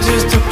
just to.